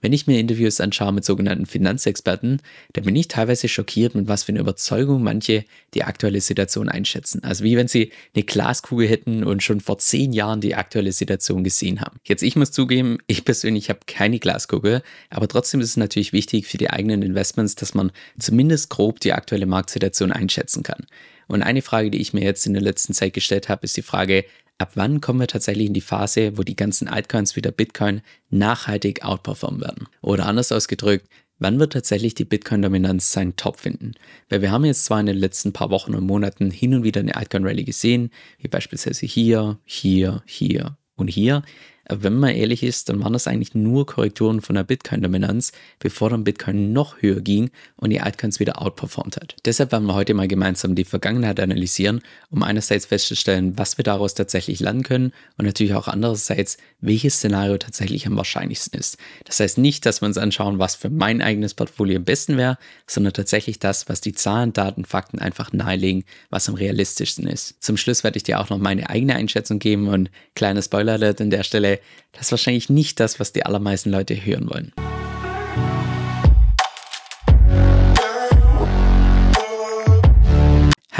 Wenn ich mir Interviews anschaue mit sogenannten Finanzexperten, dann bin ich teilweise schockiert, mit was für eine Überzeugung manche die aktuelle Situation einschätzen. Also wie wenn sie eine Glaskugel hätten und schon vor zehn Jahren die aktuelle Situation gesehen haben. Jetzt, ich muss zugeben, ich persönlich habe keine Glaskugel, aber trotzdem ist es natürlich wichtig für die eigenen Investments, dass man zumindest grob die aktuelle Marktsituation einschätzen kann. Und eine Frage, die ich mir jetzt in der letzten Zeit gestellt habe, ist die Frage, ab wann kommen wir tatsächlich in die Phase, wo die ganzen Altcoins wie der Bitcoin nachhaltig outperformen werden? Oder anders ausgedrückt, wann wird tatsächlich die Bitcoin-Dominanz seinen Top finden? Weil wir haben jetzt zwar in den letzten paar Wochen und Monaten hin und wieder eine Altcoin-Rallye gesehen, wie beispielsweise hier, hier, hier und hier, wenn man ehrlich ist, dann waren das eigentlich nur Korrekturen von der Bitcoin-Dominanz, bevor dann Bitcoin noch höher ging und die Altcoins wieder outperformt hat. Deshalb werden wir heute mal gemeinsam die Vergangenheit analysieren, um einerseits festzustellen, was wir daraus tatsächlich lernen können und natürlich auch andererseits, welches Szenario tatsächlich am wahrscheinlichsten ist. Das heißt nicht, dass wir uns anschauen, was für mein eigenes Portfolio am besten wäre, sondern tatsächlich das, was die Zahlen, Daten, Fakten einfach nahelegen, was am realistischsten ist. Zum Schluss werde ich dir auch noch meine eigene Einschätzung geben und kleiner Spoiler alert an der Stelle, das ist wahrscheinlich nicht das, was die allermeisten Leute hören wollen.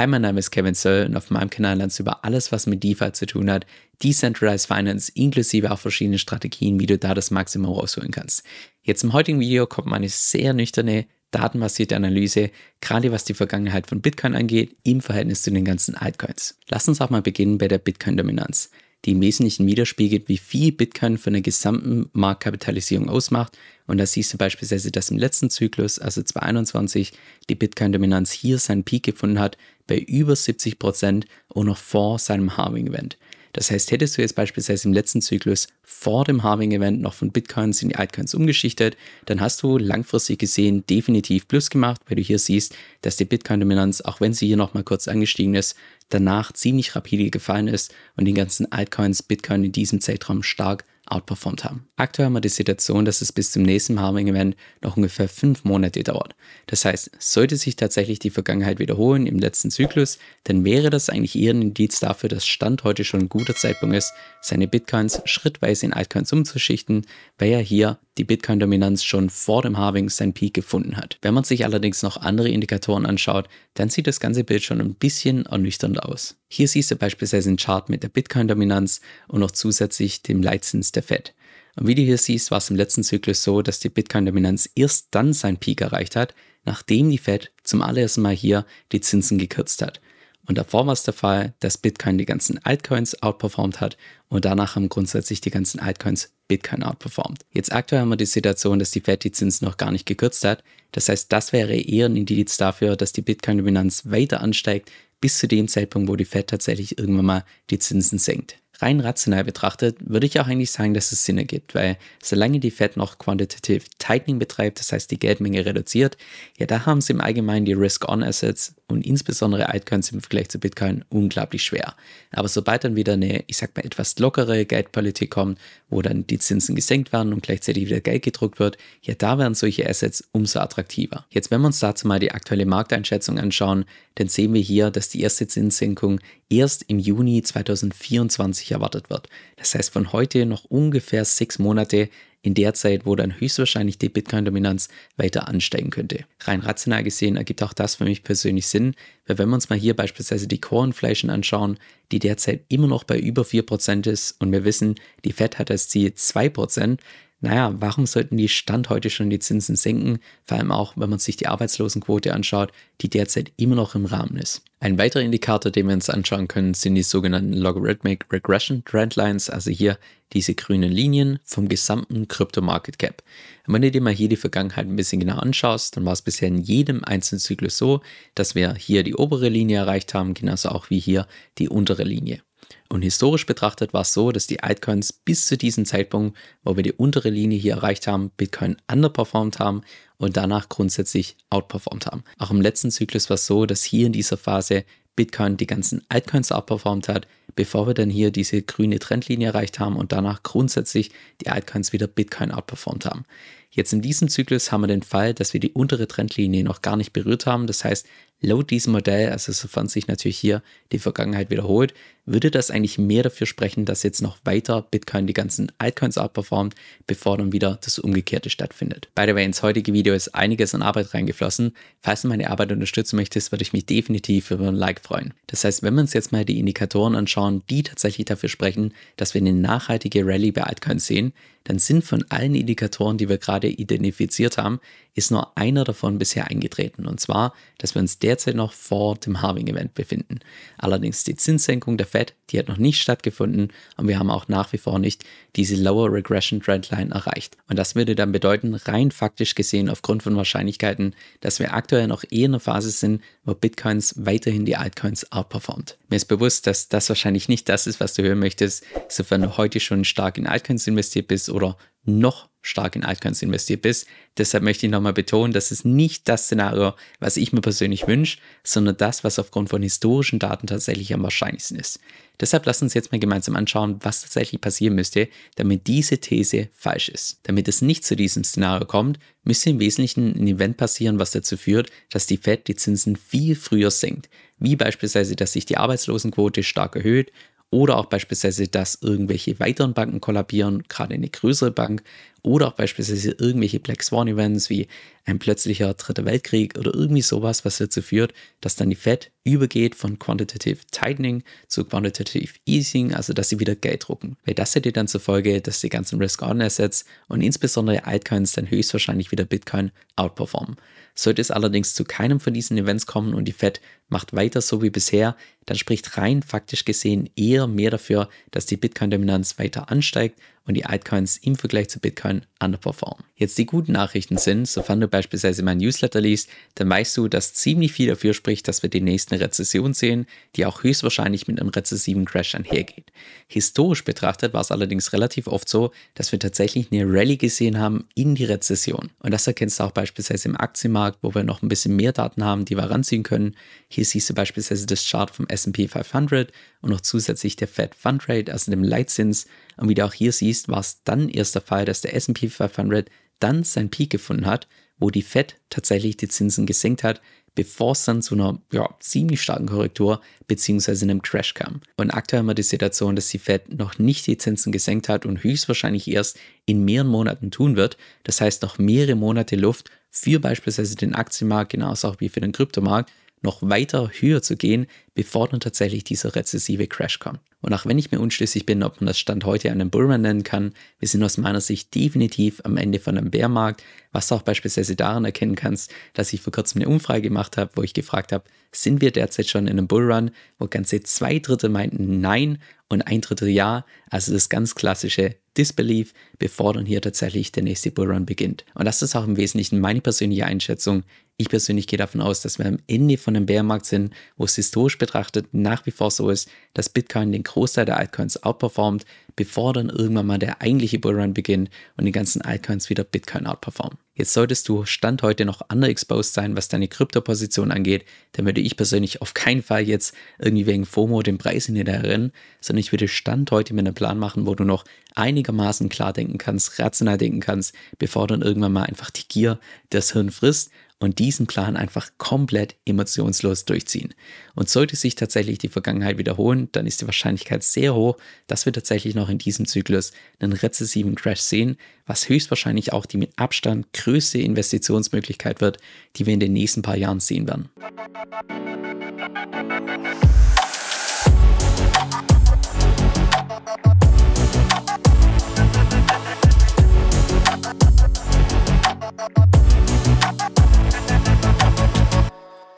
Hi, mein Name ist Kevin Söll und auf meinem Kanal lernst du über alles, was mit DeFi zu tun hat, Decentralized Finance, inklusive auch verschiedene Strategien, wie du da das Maximum rausholen kannst. Jetzt im heutigen Video kommt meine sehr nüchterne, datenbasierte Analyse, gerade was die Vergangenheit von Bitcoin angeht, im Verhältnis zu den ganzen Altcoins. Lass uns auch mal beginnen bei der Bitcoin-Dominanz die im Wesentlichen widerspiegelt, wie viel Bitcoin von der gesamten Marktkapitalisierung ausmacht. Und da siehst du beispielsweise, dass im letzten Zyklus, also 2021, die Bitcoin-Dominanz hier seinen Peak gefunden hat bei über 70 Prozent und noch vor seinem Halving-Event. Das heißt, hättest du jetzt beispielsweise im letzten Zyklus vor dem Halving-Event noch von Bitcoins in die Altcoins umgeschichtet, dann hast du langfristig gesehen definitiv Plus gemacht, weil du hier siehst, dass die Bitcoin-Dominanz, auch wenn sie hier nochmal kurz angestiegen ist, danach ziemlich rapide gefallen ist und die ganzen Altcoins Bitcoin in diesem Zeitraum stark outperformt haben. Aktuell haben wir die Situation, dass es bis zum nächsten Halving-Event noch ungefähr fünf Monate dauert. Das heißt, sollte sich tatsächlich die Vergangenheit wiederholen im letzten Zyklus, dann wäre das eigentlich eher ein Indiz dafür, dass Stand heute schon ein guter Zeitpunkt ist, seine Bitcoins schrittweise in Altcoins umzuschichten, weil ja hier die Bitcoin-Dominanz schon vor dem Halving seinen Peak gefunden hat. Wenn man sich allerdings noch andere Indikatoren anschaut, dann sieht das ganze Bild schon ein bisschen ernüchternd aus. Hier siehst du beispielsweise einen Chart mit der Bitcoin-Dominanz und noch zusätzlich dem Leitzins der Fed. Und wie du hier siehst, war es im letzten Zyklus so, dass die Bitcoin-Dominanz erst dann seinen Peak erreicht hat, nachdem die Fed zum allerersten Mal hier die Zinsen gekürzt hat. Und davor war es der Fall, dass Bitcoin die ganzen Altcoins outperformt hat und danach haben grundsätzlich die ganzen Altcoins Bitcoin outperformt. Jetzt aktuell haben wir die Situation, dass die Fed die Zinsen noch gar nicht gekürzt hat. Das heißt, das wäre eher ein Indiz dafür, dass die Bitcoin-Dominanz weiter ansteigt, bis zu dem Zeitpunkt, wo die Fed tatsächlich irgendwann mal die Zinsen senkt rein rational betrachtet, würde ich auch eigentlich sagen, dass es Sinn ergibt, weil solange die Fed noch Quantitative Tightening betreibt, das heißt die Geldmenge reduziert, ja, da haben sie im Allgemeinen die Risk-On-Assets und insbesondere Altcoins im Vergleich zu Bitcoin unglaublich schwer. Aber sobald dann wieder eine, ich sag mal, etwas lockere Geldpolitik kommt, wo dann die Zinsen gesenkt werden und gleichzeitig wieder Geld gedruckt wird, ja, da werden solche Assets umso attraktiver. Jetzt, wenn wir uns dazu mal die aktuelle Markteinschätzung anschauen, dann sehen wir hier, dass die erste Zinssenkung erst im Juni 2024 erwartet wird. Das heißt von heute noch ungefähr sechs Monate in der Zeit, wo dann höchstwahrscheinlich die Bitcoin-Dominanz weiter ansteigen könnte. Rein rational gesehen ergibt auch das für mich persönlich Sinn, weil wenn wir uns mal hier beispielsweise die Core-Inflation anschauen, die derzeit immer noch bei über 4% ist und wir wissen, die Fed hat als Ziel 2%, naja, warum sollten die Stand heute schon die Zinsen senken? Vor allem auch, wenn man sich die Arbeitslosenquote anschaut, die derzeit immer noch im Rahmen ist. Ein weiterer Indikator, den wir uns anschauen können, sind die sogenannten Logarithmic Regression Trendlines, also hier diese grünen Linien vom gesamten Crypto Market Cap. Wenn du dir mal hier die Vergangenheit ein bisschen genau anschaust, dann war es bisher in jedem einzelnen Zyklus so, dass wir hier die obere Linie erreicht haben, genauso auch wie hier die untere Linie. Und historisch betrachtet war es so, dass die Altcoins bis zu diesem Zeitpunkt, wo wir die untere Linie hier erreicht haben, Bitcoin underperformed haben und danach grundsätzlich outperformed haben. Auch im letzten Zyklus war es so, dass hier in dieser Phase Bitcoin die ganzen Altcoins outperformt hat, bevor wir dann hier diese grüne Trendlinie erreicht haben und danach grundsätzlich die Altcoins wieder Bitcoin outperformt haben. Jetzt in diesem Zyklus haben wir den Fall, dass wir die untere Trendlinie noch gar nicht berührt haben. Das heißt, Laut diesem Modell, also sofern sich natürlich hier die Vergangenheit wiederholt, würde das eigentlich mehr dafür sprechen, dass jetzt noch weiter Bitcoin die ganzen Altcoins outperformt, bevor dann wieder das Umgekehrte stattfindet. By the way, ins heutige Video ist einiges an Arbeit reingeflossen. Falls du meine Arbeit unterstützen möchtest, würde ich mich definitiv über ein Like freuen rein. Das heißt, wenn wir uns jetzt mal die Indikatoren anschauen, die tatsächlich dafür sprechen, dass wir eine nachhaltige Rallye bei Altcoins sehen, dann sind von allen Indikatoren, die wir gerade identifiziert haben, ist nur einer davon bisher eingetreten. Und zwar, dass wir uns derzeit noch vor dem Halving-Event befinden. Allerdings die Zinssenkung der Fed, die hat noch nicht stattgefunden und wir haben auch nach wie vor nicht diese Lower Regression Trendline erreicht. Und das würde dann bedeuten, rein faktisch gesehen aufgrund von Wahrscheinlichkeiten, dass wir aktuell noch eher in einer Phase sind, wo Bitcoins weiterhin die Altcoins outperformt. Mir ist bewusst, dass das wahrscheinlich nicht das ist, was du hören möchtest, sofern du heute schon stark in Altcoins investiert bist oder noch stark in Altcoins investiert bist. Deshalb möchte ich nochmal betonen, das ist nicht das Szenario, was ich mir persönlich wünsche, sondern das, was aufgrund von historischen Daten tatsächlich am wahrscheinlichsten ist. Deshalb lass uns jetzt mal gemeinsam anschauen, was tatsächlich passieren müsste, damit diese These falsch ist. Damit es nicht zu diesem Szenario kommt, müsste im Wesentlichen ein Event passieren, was dazu führt, dass die Fed die Zinsen viel früher senkt. Wie beispielsweise, dass sich die Arbeitslosenquote stark erhöht oder auch beispielsweise, dass irgendwelche weiteren Banken kollabieren, gerade eine größere Bank, oder auch beispielsweise irgendwelche Black Swan Events wie ein plötzlicher dritter Weltkrieg oder irgendwie sowas, was dazu führt, dass dann die Fed übergeht von Quantitative Tightening zu Quantitative Easing, also dass sie wieder Geld drucken. Weil das hätte dann zur Folge, dass die ganzen Risk-On-Assets und insbesondere Altcoins dann höchstwahrscheinlich wieder Bitcoin outperformen. Sollte es allerdings zu keinem von diesen Events kommen und die Fed macht weiter so wie bisher, dann spricht rein faktisch gesehen eher mehr dafür, dass die Bitcoin-Dominanz weiter ansteigt und die Altcoins im Vergleich zu Bitcoin underperformen. Jetzt die guten Nachrichten sind, sofern du beispielsweise mein Newsletter liest, dann weißt du, dass ziemlich viel dafür spricht, dass wir demnächst eine Rezession sehen, die auch höchstwahrscheinlich mit einem rezessiven Crash einhergeht. Historisch betrachtet war es allerdings relativ oft so, dass wir tatsächlich eine Rallye gesehen haben in die Rezession. Und das erkennst du auch beispielsweise im Aktienmarkt, wo wir noch ein bisschen mehr Daten haben, die wir ranziehen können. Hier siehst du beispielsweise das Chart vom S&P 500 und noch zusätzlich der Fed Fund Rate, also dem Leitzins. Und wie du auch hier siehst, war es dann erst der Fall, dass der S&P 500 dann seinen Peak gefunden hat, wo die Fed tatsächlich die Zinsen gesenkt hat, bevor es dann zu einer ja, ziemlich starken Korrektur bzw. einem Crash kam. Und aktuell haben wir die Situation, dass die Fed noch nicht die Zinsen gesenkt hat und höchstwahrscheinlich erst in mehreren Monaten tun wird. Das heißt noch mehrere Monate Luft für beispielsweise den Aktienmarkt, genauso auch wie für den Kryptomarkt, noch weiter höher zu gehen, bevor dann tatsächlich dieser rezessive Crash kommt. Und auch wenn ich mir unschlüssig bin, ob man das Stand heute einen Bullrun nennen kann, wir sind aus meiner Sicht definitiv am Ende von einem Bärmarkt, was du auch beispielsweise daran erkennen kannst, dass ich vor kurzem eine Umfrage gemacht habe, wo ich gefragt habe, sind wir derzeit schon in einem Bullrun, wo ganze zwei Drittel meinten Nein und ein Drittel Ja, also das ganz klassische Disbelief, bevor dann hier tatsächlich der nächste Bullrun beginnt. Und das ist auch im Wesentlichen meine persönliche Einschätzung. Ich persönlich gehe davon aus, dass wir am Ende von einem Bärmarkt sind, wo es historisch betrachtet nach wie vor so ist, dass Bitcoin den Großteil der Altcoins outperformt, bevor dann irgendwann mal der eigentliche Bullrun beginnt und die ganzen Altcoins wieder Bitcoin outperformen. Jetzt solltest du Stand heute noch underexposed sein, was deine Kryptoposition angeht, dann würde ich persönlich auf keinen Fall jetzt irgendwie wegen FOMO den Preis hinterher rennen, sondern ich würde Stand heute mit einem Plan machen, wo du noch einigermaßen klar denken kannst, rational denken kannst, bevor dann irgendwann mal einfach die Gier das Hirn frisst und diesen Plan einfach komplett emotionslos durchziehen. Und sollte sich tatsächlich die Vergangenheit wiederholen, dann ist die Wahrscheinlichkeit sehr hoch, dass wir tatsächlich noch in diesem Zyklus einen rezessiven Crash sehen, was höchstwahrscheinlich auch die mit Abstand größte Investitionsmöglichkeit wird, die wir in den nächsten paar Jahren sehen werden.